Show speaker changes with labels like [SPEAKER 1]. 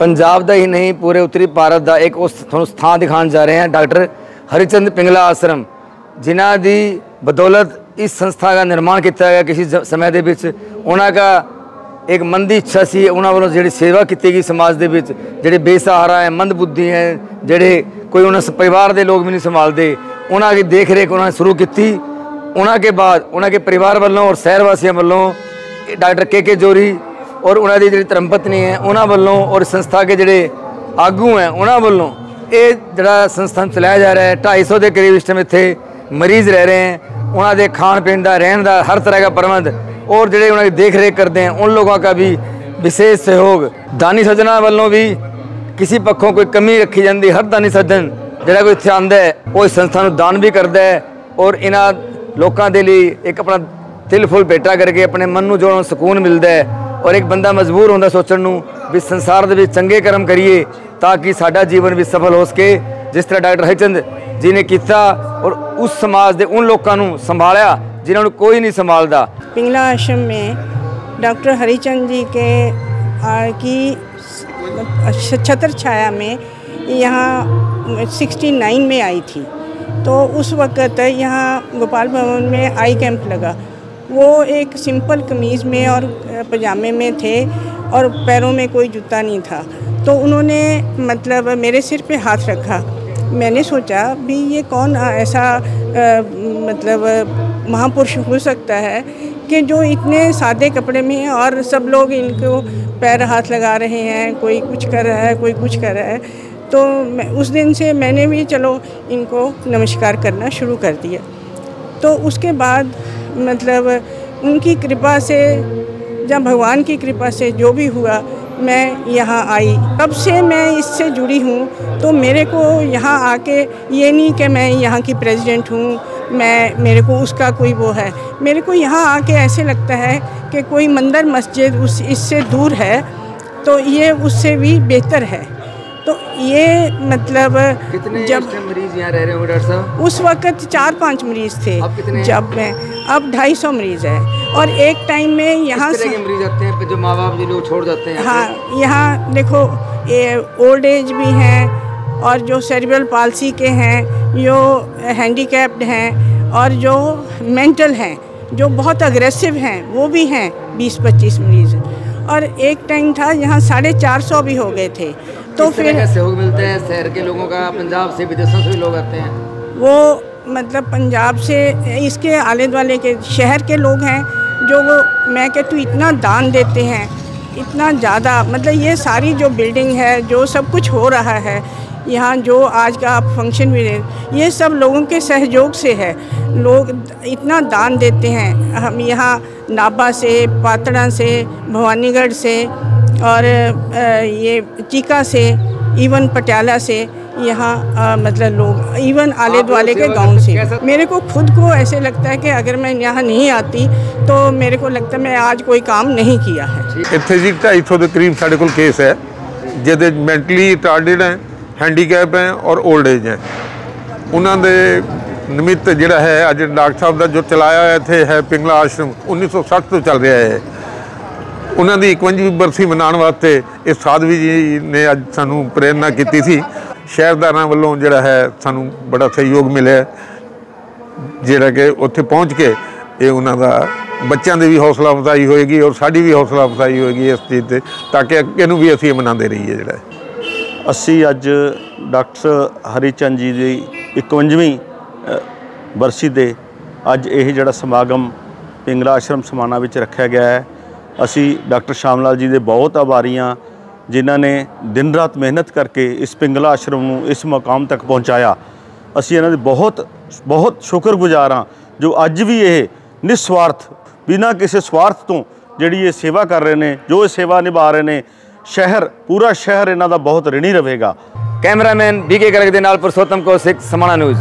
[SPEAKER 1] ਪੰਜਾਬ ਦਾ ਹੀ ਨਹੀਂ, ਪੂਰੇ ਉੱਤਰੀ ਭਾਰਤ ਦਾ ਇੱਕ ਉਸ ਤੁਹਾਨੂੰ ਸਥਾਨ ਦਿਖਾਉਣ ਜਾ ਰਹੇ ਹਾਂ, ਡਾਕਟਰ ਹਰੀਚੰਦ ਪਿੰਗਲਾ ਆਸ਼ਰਮ, ਜਿਨ੍ਹਾਂ ਦੀ ਬਦੌਲਤ ਇਸ ਸੰਸਥਾ ਦਾ ਨਿਰਮਾਣ ਕੀਤਾ ਗਿਆ ਕਿਸੇ ਜ- ਸਮੇਂ ਦੇ ਵਿੱਚ। ਉਹਨਾਂ ਦਾ ਇੱਕ ਮਨ ਦੀ ਇੱਛਾ ਸੀ, ਉਹਨਾਂ ਵੱਲੋਂ ਜਿਹੜੀ ਸੇਵਾ ਕੀਤੀ ਗਈ ਸਮਾਜ ਦੇ ਵਿੱਚ, ਜਿਹੜੇ ਬੇਸਹਾਰਾ ਹੈ, ਮੰਦਬੁੱਧੀ ਹੈ, ਜਿਹੜੇ ਕੋਈ ਉਹਨਾਂ ਸ- ਪਰਿਵਾਰ ਦੇ ਲੋਕ ਵੀ ਨਹੀਂ ਸੰਭਾਲਦੇ, ਉਹਨਾਂ ਦੀ ਦੇਖ ਰੇਖ ਉਹਨਾਂ ਨੇ ਸ਼ੁਰੂ ਕੀਤੀ। ਉਹਨਾਂ ਕੇ ਬਾਅਦ, ਉਹਨਾਂ ਕੇ ਪਰਿਵਾਰ ਵੱਲੋਂ ਔਰ ਸ਼ਹਿਰ ਵਾਸੀਆਂ ਵੱਲੋਂ ਔਰ ਉਹਨਾਂ ਦੀ ਜਿਹੜੀ ਧਰਮਪਤਨੀ ਹੈ, ਉਹਨਾਂ ਵੱਲੋਂ ਔਰ ਸੰਸਥਾ ਦੇ ਜਿਹੜੇ ਆਗੂ ਹੈ, ਉਹਨਾਂ ਵੱਲੋਂ ਇਹ ਜਿਹੜਾ ਸੰਸਥਾਨ ਚਲਾਇਆ ਜਾ ਰਿਹਾ ਹੈ 250 ਦੇ ਕਰੀਬ ਇਸ ਟਾਈਮ ਇੱਥੇ ਮਰੀਜ਼ ਰਹਿ ਰਹੇ ਹਨ ਉਹਨਾਂ ਦੇ ਖਾਣ ਪੀਣ ਦਾ, ਰਹਿਣ ਦਾ ਹਰ ਤਰ੍ਹਾਂ ਦਾ ਪ੍ਰਬੰਧ ਔਰ ਜਿਹੜੇ ਉਹਨਾਂ ਦੀ ਦੇਖ ਰੇਖ ਕਰਦੇ ਹਨ ਉਹਨਾਂ ਲੋਕਾਂ ਦਾ ਵੀ ਵਿਸ਼ੇਸ਼ ਸਹਿਯੋਗ। ਦਾਨੀ ਸੱਜਣਾ ਵੱਲੋਂ ਵੀ ਕਿਸੇ ਪੱਖੋਂ ਕੋਈ ਕਮੀ ਰੱਖੀ ਜਾਂਦੀ, ਹਰ ਦਾਨੀ ਸੱਜਣ ਜਿਹੜਾ ਕੋਈ ਇੱਥੇ ਆਂਦਾ ਹੈ, ਉਹ ਇਸ ਸੰਸਥਾ ਨੂੰ ਦਾਨ ਵੀ ਕਰਦਾ ਹੈ ਔਰ ਇਹਨਾਂ ਲੋਕਾਂ ਦੇ ਲਈ ਇੱਕ ਆਪਣਾ ਦਿਲ ਫੁੱਲ ਬੇਟਾ ਕਰਕੇ ਆਪਣੇ ਮਨ ਨੂੰ ਜੋੜਨ ਸਕੂਨ ਮਿਲਦਾ ਹੈ। ਔਰ ਇੱਕ ਬੰਦਾ ਮਜਬੂਰ ਹੁੰਦਾ ਸੋਚਣ ਨੂੰ ਵੀ ਸੰਸਾਰ ਦੇ ਵਿੱਚ ਚੰਗੇ ਕਰਮ ਕਰੀਏ ਤਾਂ ਕਿ ਸਾਡਾ ਜੀਵਨ ਵੀ ਸਫਲ ਹੋ ਸਕੇ ਜਿਸ ਤਰ੍ਹਾਂ ਡਾਕਟਰ ਹਰਚੰਦ ਜੀ ਨੇ ਕੀਤਾ ਔਰ ਉਸ ਸਮਾਜ ਦੇ ਉਨ ਲੋਕਾਂ ਨੂੰ ਸੰਭਾਲਿਆ ਜਿਨ੍ਹਾਂ ਨੂੰ ਕੋਈ ਨਹੀਂ ਸੰਭਾਲਦਾ
[SPEAKER 2] पिंगला आश्रम में डॉक्टर हरिचंद जी के आ, की स- छत्र छाया में यहाँ 69 में आई थी तो उस वक़्त यहाँ गोपाल भवन में आई कैंप लगा वो एक सिंपल कमीज़ में और पजामे में थे और पैरों में कोई जूता नहीं था। तो उन्होंने मतलब मेरे सिर पे हाथ रखा। मैंने सोचा भी ये कौन ऐसा अ, मतलब महापुरुष हो सकता है कि जो इतने सादे कपड़े में और सब लोग इनको पैर हाथ लगा रहे हैं कोई कुछ कर रहा है कोई कुछ कर रहा है। तो उस दिन से मैंने भी चलो इनको नमस्कार करना शुरू कर दिया। तो उसके बाद मतलब उनकी कृपा से जब भगवान की कृपा से जो भी हुआ, मैं यहाँ आई। तब से मैं इससे जुड़ी हूँ तो मेरे को यहाँ आके ये नहीं कि मैं यहाँ की प्रेसिडेंट हूँ, मैं, मेरे को उसका कोई वो है। मेरे को यहाँ आके ऐसे लगता है कि कोई मंदिर, मस्जिद उस, इससे दूर है तो ये उससे भी बेहतर है। ये मतलब
[SPEAKER 1] कितने
[SPEAKER 2] जब
[SPEAKER 1] मरीज़ यहाँ रह रहे हो डॉक्टर साहब?
[SPEAKER 2] उस वक्त चार पाँच मरीज़ थे
[SPEAKER 1] अब कितने
[SPEAKER 2] जब मैं अब ढाई सौ मरीज़ है। और एक टाइम में यहाँ से
[SPEAKER 1] मरीज़ आते हैं? जो माँ बाप जो लोग छोड़ जाते हैं
[SPEAKER 2] हाँ यहाँ देखो ये ओल्ड एज भी हैं और जो सेरिब्रल पालसी के हैं जो हैंडीकैप्ड हैं और जो मेंटल हैं जो बहुत अग्रेसिव हैं वो भी हैं 20-25 मरीज़। और एक टाइम था यहाँ साढ़े चार सौ भी हो गए थे। तो फिर
[SPEAKER 1] सहयोग मिलते हैं शहर के लोगों का? पंजाब से विदेशों से भी लोग आते हैं।
[SPEAKER 2] वो मतलब पंजाब से इसके आले दुआले के शहर के लोग हैं जो वो मैं कहती हूँ इतना दान देते हैं इतना ज़्यादा मतलब ये सारी जो बिल्डिंग है जो सब कुछ हो रहा है यहाँ जो आज का आप फंक्शन भी रहे ये सब लोगों के सहयोग से है लोग इतना दान देते हैं हम यहाँ नाबा से पातड़ा से भवानीगढ़ से और अ, ये चीका से इवन पटियाला से यहाँ अ, मतलब लोग इवन आले
[SPEAKER 1] आप लोग
[SPEAKER 2] दुआले के
[SPEAKER 1] सेवा
[SPEAKER 2] गांव
[SPEAKER 1] करते-
[SPEAKER 2] से
[SPEAKER 1] कैसा-
[SPEAKER 2] मेरे को खुद को ऐसे लगता है कि अगर मैं यहाँ नहीं आती तो मेरे को लगता है मैं आज कोई काम नहीं किया है
[SPEAKER 3] ਇੱਥੇ ਜੀ 250 ਦੇ ਕਰੀਬ ਸਾਡੇ ਕੋਲ ਕੇਸ ਹੈ ਜਿਹਦੇ ਮੈਂਟਲੀ ਰਿਟਾਰਡਡ ਹੈ ਹੈਂਡੀਕੈਪ ਹੈ ਔਰ 올ਡ ਏਜ ਹੈ। ਉਹਨਾਂ ਦੇ ਨਿਮਿਤ ਜਿਹੜਾ ਹੈ, ਅੱਜ ਡਾਕਟਰ ਸਾਹਿਬ ਦਾ ਜੋ ਚਲਾਇਆ ਹੋਇਆ ਇੱਥੇ ਹੈ ਪਿੰਗਲਾ ਆਸ਼ਰਮ 1960 ਤੋਂ ਚੱਲ ਰਿਹਾ ਹੈ। ਉਹਨਾਂ ਦੀ 51ਵੀਂ ਬਰਸੀ ਮਨਾਉਣ ਵਾਸਤੇ ਇਹ ਸਾਧਵੀ ਜੀ ਨੇ ਅੱਜ ਸਾਨੂੰ ਪ੍ਰੇਰਨਾ ਕੀਤੀ ਸੀ। ਸ਼ਹਿਰਦਾਰਾਂ ਵੱਲੋਂ ਜਿਹੜਾ ਹੈ ਸਾਨੂੰ ਬੜਾ ਸਹਿਯੋਗ ਮਿਲਿਆ ਜਿਹੜਾ ਕਿ ਉੱਥੇ ਪਹੁੰਚ ਕੇ ਇਹ ਉਹਨਾਂ ਦਾ ਬੱਚਿਆਂ ਦੀ ਵੀ ਹੌਸਲਾ ਅਫਜ਼ਾਈ ਹੋਏਗੀ ਔਰ ਸਾਡੀ ਵੀ ਹੌਸਲਾ ਅਫਜ਼ਾਈ ਹੋਏਗੀ ਇਸ ਚੀਜ਼ ਤੇ, ਤਾਂ ਕਿ ਅੱਗੇ ਨੂੰ ਵੀ ਅਸੀਂ ਇਹ ਮਨਾਉਂਦੇ ਰਹੀਏ ਜਿਹੜਾ
[SPEAKER 4] ਅਸੀਂ ਅੱਜ ਡਾਕਟਰ ਹਰੀਚੰਦ ਜੀ ਦੀ 51ਵੀਂ ਬਰਸੀ ਦੇ ਅੱਜ ਇਹ ਜਿਹੜਾ ਸਮਾਗਮ ਪਿੰਗਲਾ ਆਸ਼ਰਮ ਸਮਾਣਾ ਵਿੱਚ ਰੱਖਿਆ ਗਿਆ ਹੈ। ਅਸੀਂ ਡਾਕਟਰ ਸ਼ਾਮ ਲਾਲ ਜੀ ਦੇ ਬਹੁਤ ਆਭਾਰੀ ਹਾਂ, ਜਿਨ੍ਹਾਂ ਨੇ ਦਿਨ ਰਾਤ ਮਿਹਨਤ ਕਰਕੇ ਇਸ ਪਿੰਗਲਾ ਆਸ਼ਰਮ ਨੂੰ ਇਸ ਮਕਾਮ ਤੱਕ ਪਹੁੰਚਾਇਆ। ਅਸੀਂ ਇਹਨਾਂ ਦੇ ਬਹੁਤ ਬਹੁਤ ਸ਼ੁਕਰਗੁਜ਼ਾਰ ਹਾਂ, ਜੋ ਅੱਜ ਵੀ ਇਹ ਨਿਸਵਾਰਥ, ਬਿਨਾਂ ਕਿਸੇ ਸਵਾਰਥ ਤੋਂ ਜਿਹੜੀ ਇਹ ਸੇਵਾ ਕਰ ਰਹੇ ਨੇ, ਜੋ ਇਹ ਸੇਵਾ ਨਿਭਾ ਰਹੇ ਨੇ ਸ਼ਹਿਰ, ਪੂਰਾ ਸ਼ਹਿਰ ਇਹਨਾਂ ਦਾ ਬਹੁਤ ਰਿਣੀ ਰਹੇਗਾ।
[SPEAKER 1] ਕੈਮਰਾਮੈਨ ਬੀਕੇ ਗਰਗ ਦੇ ਨਾਲ ਪੁਰਸ਼ੋਤਮ ਕੌਸ਼ਿਕ ਸਮਾਣਾ ਨਿਊਜ਼।